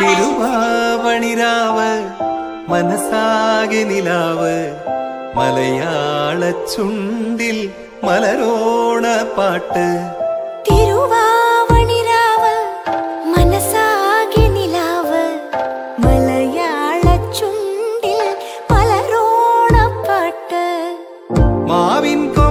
തിരുവാവണിരാവ് മനസ്സാകെ നിലാവ്. മലയാള ചുണ്ടിൽ മലരോണ പാട്ട്. Mavin ko